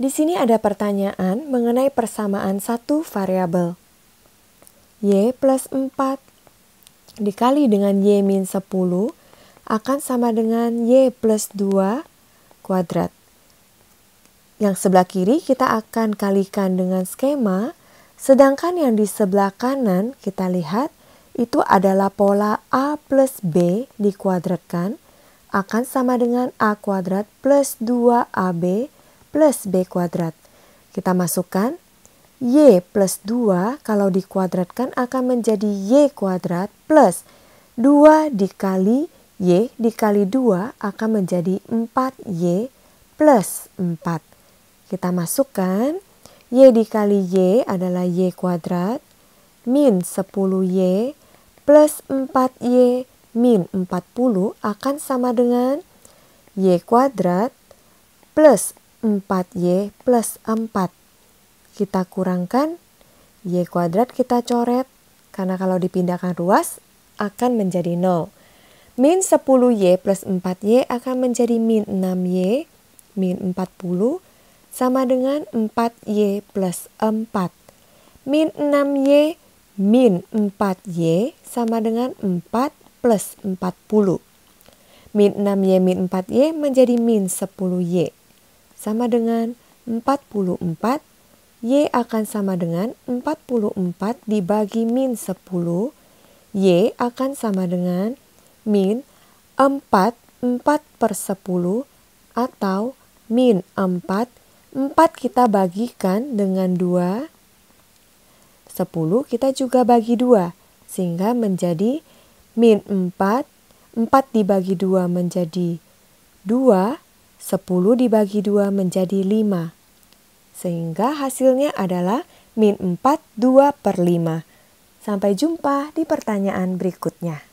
Di sini ada pertanyaan mengenai persamaan satu variabel. Y plus 4 dikali dengan Y min 10 akan sama dengan Y plus 2 kuadrat. Yang sebelah kiri kita akan kalikan dengan skema, sedangkan yang di sebelah kanan kita lihat itu adalah pola A plus B dikuadratkan akan sama dengan A kuadrat plus 2AB plus B kuadrat. Kita masukkan Y plus 2 kalau dikuadratkan akan menjadi Y kuadrat plus 2 dikali Y dikali 2 akan menjadi 4Y plus 4. Kita masukkan Y dikali Y adalah Y kuadrat min 10Y plus 4Y min 40 akan sama dengan Y kuadrat plus 4Y plus 4. Kita kurangkan Y kuadrat kita coret karena kalau dipindahkan ruas akan menjadi 0. Min 10Y plus 4Y akan menjadi min 6Y min 40 sama dengan 4Y plus 4. Min 6Y min 4Y sama dengan 4 plus 40. Min 6Y min 4Y menjadi min 10Y sama dengan 44, Y akan sama dengan 44 dibagi min 10, Y akan sama dengan min 4, 4 per 10 atau min 4, 4 kita bagikan dengan 2, 10 kita juga bagi 2, sehingga menjadi min 4, 4 dibagi 2 menjadi 2, 10 dibagi 2 menjadi 5. Sehingga hasilnya adalah min 4 2 per 5. Sampai jumpa di pertanyaan berikutnya.